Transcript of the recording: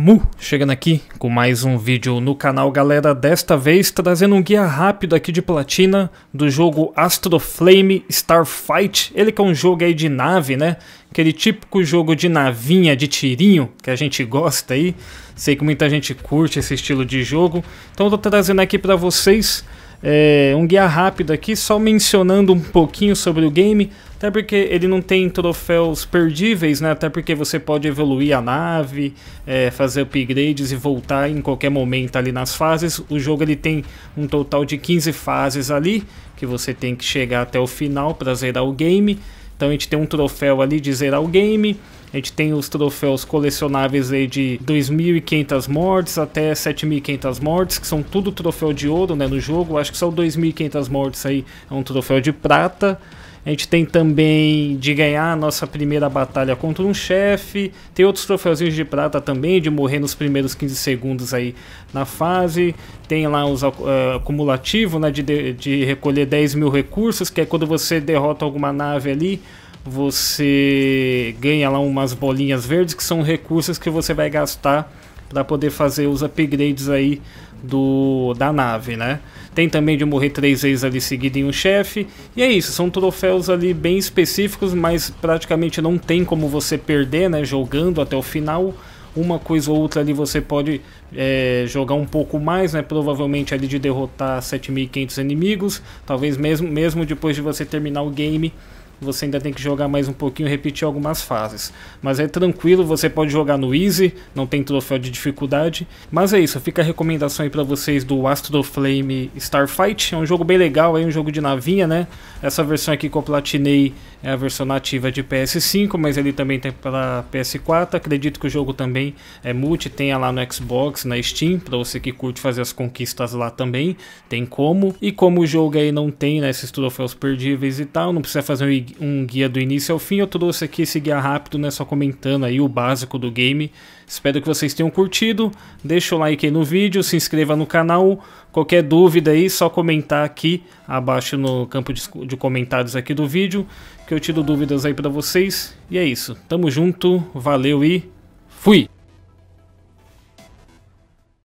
Mu, chegando aqui com mais um vídeo no canal, galera. Desta vez trazendo um guia rápido aqui de platina do jogo Astro Flame Starfight. Ele que é um jogo aí de nave, né? Aquele típico jogo de navinha, de tirinho, que a gente gosta aí. Sei que muita gente curte esse estilo de jogo. Então eu tô trazendo aqui para vocês é, um guia rápido aqui, só mencionando um pouquinho sobre o game, até porque ele não tem troféus perdíveis, né? Até porque você pode evoluir a nave, é, fazer upgrades e voltar em qualquer momento ali nas fases. O jogo ele tem um total de 15 fases ali, que você tem que chegar até o final para zerar o game. Então a gente tem um troféu ali de zerar o game. A gente tem os troféus colecionáveis aí de 2.500 mortes até 7.500 mortes, que são tudo troféu de ouro né, no jogo. Acho que só 2.500 mortes aí é um troféu de prata. A gente tem também de ganhar a nossa primeira batalha contra um chefe. Tem outros troféuzinhos de prata também, de morrer nos primeiros 15 segundos aí na fase. Tem lá os uh, acumulativo, né, de, de recolher 10 mil recursos, que é quando você derrota alguma nave ali você ganha lá umas bolinhas verdes que são recursos que você vai gastar para poder fazer os upgrades aí do da nave, né? Tem também de morrer três vezes ali seguido em um chefe. E é isso, são troféus ali bem específicos, mas praticamente não tem como você perder, né? Jogando até o final. Uma coisa ou outra ali você pode é, jogar um pouco mais, né? Provavelmente ali de derrotar 7.500 inimigos. Talvez mesmo, mesmo depois de você terminar o game você ainda tem que jogar mais um pouquinho, repetir algumas fases. Mas é tranquilo, você pode jogar no Easy, não tem troféu de dificuldade. Mas é isso, fica a recomendação aí pra vocês do Astro Flame Starfight. É um jogo bem legal, é um jogo de navinha, né? Essa versão aqui que eu platinei é a versão nativa de PS5, mas ele também tem para PS4. Acredito que o jogo também é multi, tem lá no Xbox, na Steam, para você que curte fazer as conquistas lá também, tem como. E como o jogo aí não tem né, esses troféus perdíveis e tal, não precisa fazer um um guia do início ao fim. Eu trouxe aqui esse guia rápido, né, só comentando aí o básico do game. Espero que vocês tenham curtido. Deixa o like aí no vídeo, se inscreva no canal. Qualquer dúvida aí, só comentar aqui abaixo no campo de, comentários aqui do vídeo, que eu tiro dúvidas aí para vocês. E é isso. Tamo junto, valeu e fui!